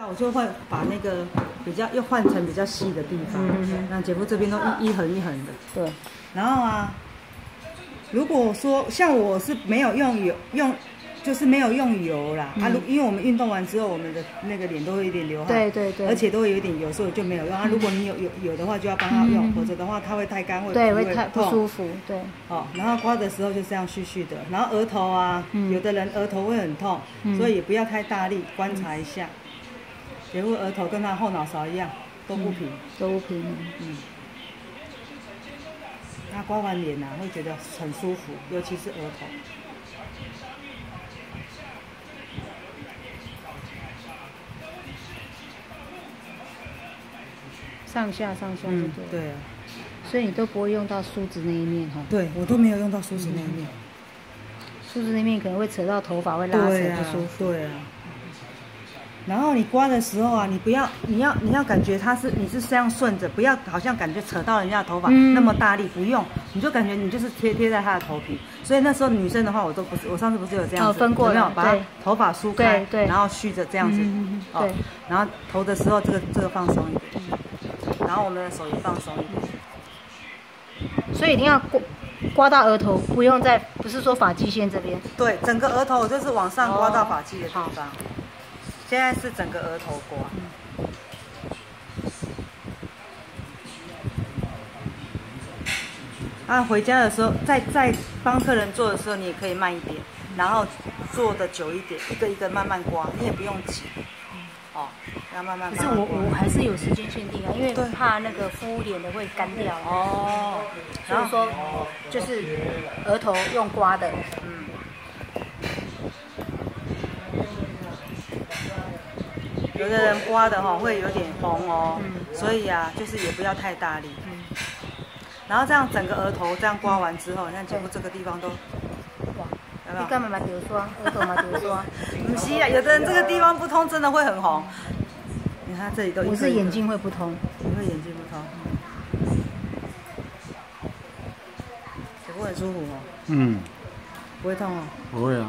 那我就会把那个比较又换成比较细的地方，那姐夫这边都一一横一横的。对，然后啊，如果说像我是没有用油用，就是没有用油啦，啊，如因为我们运动完之后，我们的那个脸都会有点流汗，对对对。而且都会有一点油，所以我就没有用。啊。如果你有有有的话，就要帮他用，否则的话它会太干，会对，会会太不痛。舒服，对，哦，然后刮的时候就这样絮絮的，然后额头啊，有的人额头会很痛，所以也不要太大力，观察一下。姐夫额头跟他后脑勺一样，都不平。都不平。嗯。他刮完脸啊，会觉得很舒服，尤其是额头。上下上下就嗯，对了。对啊，所以你都不会用到梳子那一面哈，对我都没有用到梳子那一面。梳子那面可能会扯到头发，会拉扯不舒，服。对啊。然后你刮的时候啊，你不要，你要，你要感觉它是你是这样顺着，不要好像感觉扯到人家的头发、嗯那么大力，不用，你就感觉你就是贴贴在他的头皮。所以那时候女生的话，我都不是，我上次不是有这样子，哦分过有没有把头发梳开对，对然后蓄着这样子，对，然后头的时候这个这个放松一点，然后我们的手也放松一点。所以一定要刮刮到额头，不用再不是说发际线这边。对，整个额头我就是往上刮到哦发际的地好方。现在是整个额头刮。啊，回家的时候，在在帮客人做的时候，你也可以慢一点，然后做的久一点，一个一个慢慢刮，你也不用急。哦，要慢慢可是我。我还是有时间限定啊，因为怕那个敷脸的会干掉。哦，所以说就是额头用刮的，嗯。有的人刮的哈会有点红哦，所以啊，就是也不要太大力。然后这样整个额头这样刮完之后，你看姐夫这个地方都，哇，有没有？你干嘛嘛流刷，额头嘛流刷。不是啊，有的人这个地方不通，真的会很红。你看这里都我是眼，睛会不通，你会眼睛不通。姐夫很舒服哦，嗯，不会痛哦。不会啊。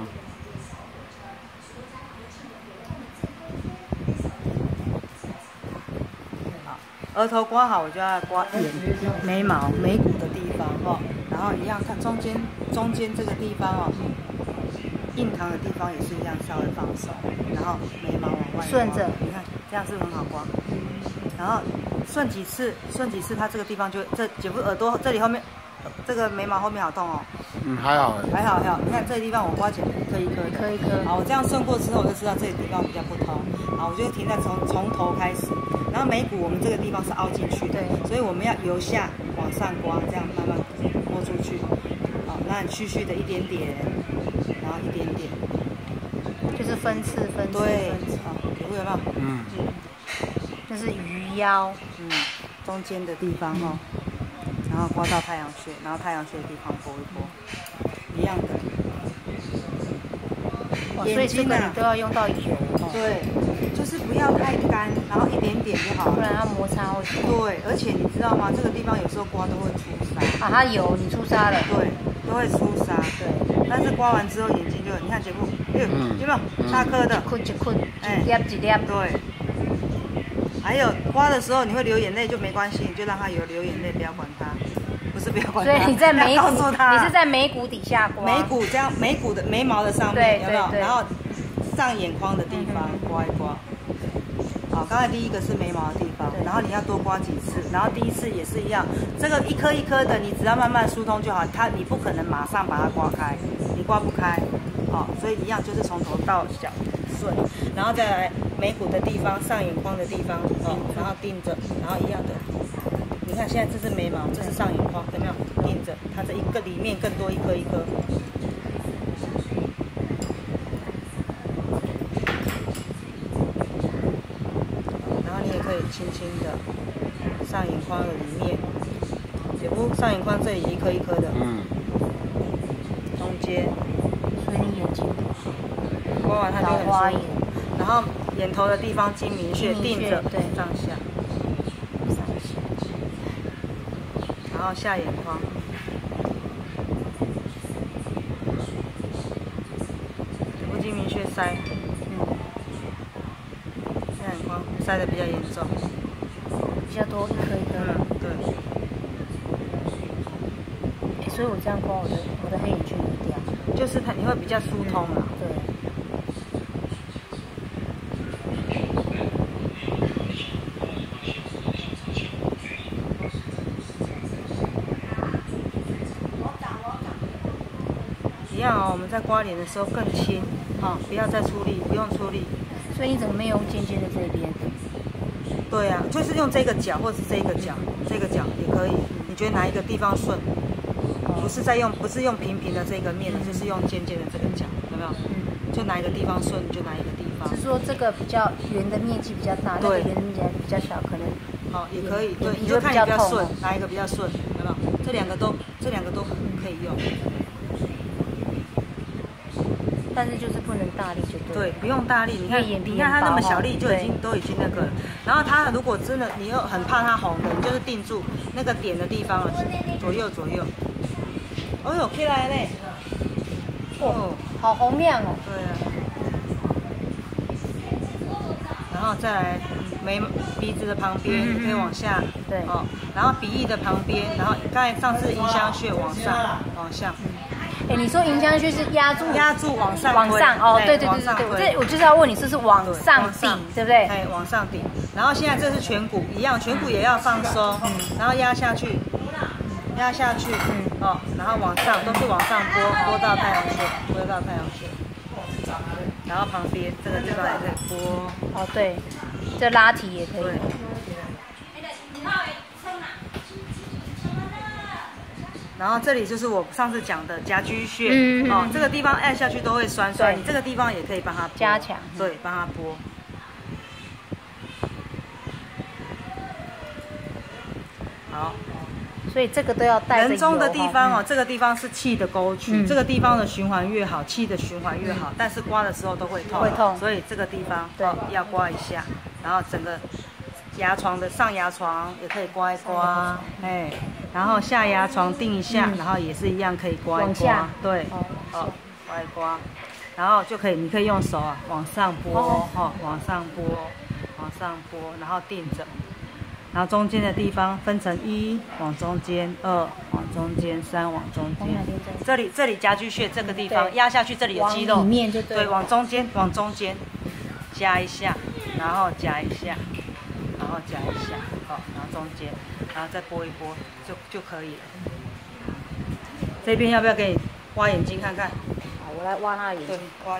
额头刮好，我就要刮眼、眉毛、眉骨的地方哦，然后一样，看中间中间这个地方哦，印堂的地方也是一样，稍微放松，然后眉毛往外顺着你看这样是不是很好刮，然后顺几次，顺几次，它这个地方就这姐夫耳朵这里后面，这个眉毛后面好痛哦，嗯，还好。哎。还好还好，你看这个地方我刮起来一颗一颗的，一颗一颗好，我这样顺过之后，我就知道这个地方比较不通。好，我就停在从从头开始，然后眉骨我们这个地方是凹进去的，对。所以我们要由下往上刮，这样慢慢摸出去。好，那你续续的一点点，然后一点点，就是分次分次对分次，，好，有没有？嗯，就是鱼腰，嗯，中间的地方哈，然后刮到太阳穴，然后太阳穴的地方拨一拨，一样的。哇所以这眼睛啊个你都要用到油哦，对，就是不要太干，然后一点点就好。不然它摩擦会对，而且你知道吗？这个地方有时候刮都会出痧，啊，它油你出痧了，对，都会出痧。对，但是刮完之后眼睛就，你看节目，有嗯有没有大颗的？困一困，哎一粒一粒，对。还有刮的时候你会流眼泪就没关系，你就让它有流眼泪，不要管它，不是不要管它。所以你在眉要骨，你是在眉骨底下刮，眉骨这样，眉骨的眉毛的上面有没有？然后上眼眶的地方嗯刮一刮。好，刚才第一个是眉毛的地方，然后你要多刮几次，然后第一次也是一样，这个一颗一颗的，你只要慢慢疏通就好，它你不可能马上把它刮开，你刮不开，好，所以一样就是从头到脚顺，然后再来眉骨的地方、上眼眶的地方，哦，然后定着，然后一样的。你看现在这是眉毛，这是上眼眶，有没有？定着，它这一个里面更多一颗一颗。然后你也可以轻轻的上眼眶的里面，也不上眼眶这里一颗一颗的，嗯，中间所以你眼睛刮完它就很舒服。然后眼。头的地方睛明穴定着，对上下，上下，然后下眼。眶，姐夫睛明穴塞，嗯，下眼。眶塞的比较严重。比较多一颗一颗嗯的。，对，欸所以我这样刮我的我的黑眼。圈会掉。就是它你会比较疏通啊。对。一样哦，我们在刮脸的时候更轻，哈、不要再出力，不用出力。所以你怎么没有用尖尖的这边？对啊，就是用这个角或者是这个角，这个角也可以。你觉得哪一个地方顺？不是在用，不是用平平的这个面，就是用尖尖的这个角，有没有？嗯。就哪一个地方顺，你就哪一个地方只。是说这个比较圆的面积比较大，那个对圆的面积比较小，可能好、也可以，对，你就看你比较顺会比较痛哦，哪一个比较顺，有没有？这两个都，这两个都可以用。但是就是不能大力就对。对，不用大力。你看，你看它那么小力就已经都已经那个了。然后它如果真的你又很怕它红的，你就是定住那个点的地方了，左右左右。哦呦，起来嘞！哦，好红亮哦。对啊。然后再来眉鼻子的旁边，你可以往下。对哦，然后鼻翼的旁边，然后刚才上次迎香穴往上，往下，哎，你说迎香穴是压住压住往上推往上哦，对对往上对对对，我推这我就是要问你，是不是往上顶，对不对？哎，往上顶。然后现在这是颧骨，一样，颧骨也要放松，然后压下去，压下去，嗯哦，然后往上，都是往上拨，拨到太阳穴，拨到太阳穴。然后旁边这个地方也可以拨，哦，对，这拉提也可以对。。然后这里就是我上次讲的夹居穴，嗯嗯嗯。哦，这个地方按下去都会酸酸，对。你这个地方也可以帮它拨加强。对，帮它拨。好，所以这个都要带人中的地方哦哈，这个地方是气的沟渠，嗯。这个地方的循环越好，气的循环越好，但是刮的时候都会痛，会痛。所以这个地方对。哦要刮一下，然后整个牙床的上牙床也可以刮一刮，哎，然后下牙床定一下，嗯。然后也是一样可以刮一刮，对，哦哦，刮一刮，然后就可以，你可以用手啊往上拨，哦。哦，往上拨，往上拨，然后定着。然后中间的地方分成一往中间，二往中间，三往中间。这里这里夹居穴这个地方压下去，这里有肌肉，里面就对对，往中间往中间。夹一下，然后夹一下，然后夹一下，好，然后中间，然后再拨一拨就就可以了。这边要不要给你挖眼睛看看？好，我来挖他的眼睛对。，挖。